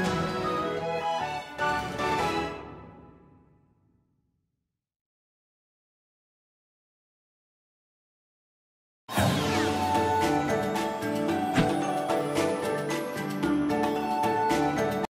hard.